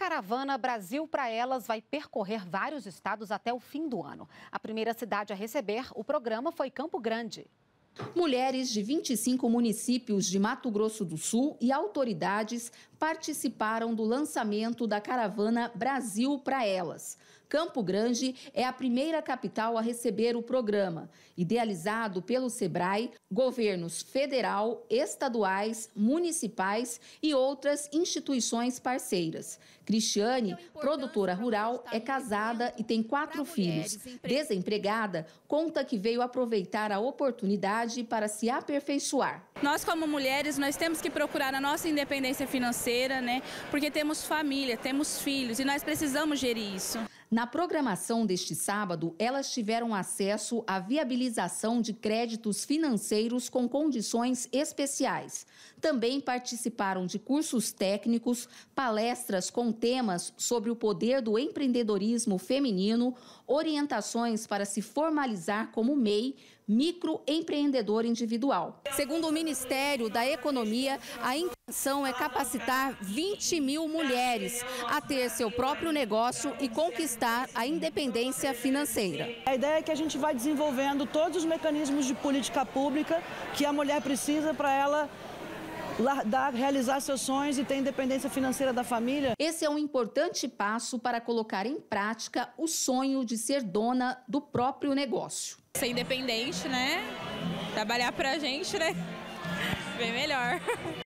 caravana Brasil para Elas vai percorrer vários estados até o fim do ano. A primeira cidade a receber o programa foi Campo Grande. Mulheres de 25 municípios de Mato Grosso do Sul e autoridades participaram do lançamento da caravana Brasil para Elas. Campo Grande é a primeira capital a receber o programa, idealizado pelo SEBRAE, governos federal, estaduais, municipais e outras instituições parceiras. Cristiane, produtora rural, é casada e tem quatro filhos. Desempregada, conta que veio aproveitar a oportunidade para se aperfeiçoar. Nós, como mulheres, nós temos que procurar a nossa independência financeira, né? Porque temos família, temos filhos e nós precisamos gerir isso. Na programação deste sábado, elas tiveram acesso à viabilização de créditos financeiros com condições especiais. Também participaram de cursos técnicos, palestras com temas sobre o poder do empreendedorismo feminino, orientações para se formalizar como MEI, microempreendedor individual. Segundo o Ministério da Economia, a intenção é capacitar 20 mil mulheres a ter seu próprio negócio e conquistar a independência financeira. A ideia é que a gente vai desenvolvendo todos os mecanismos de política pública que a mulher precisa para ela dar, realizar seus sonhos e ter independência financeira da família. Esse é um importante passo para colocar em prática o sonho de ser dona do próprio negócio. Ser independente, né? Trabalhar pra gente, né? Bem melhor.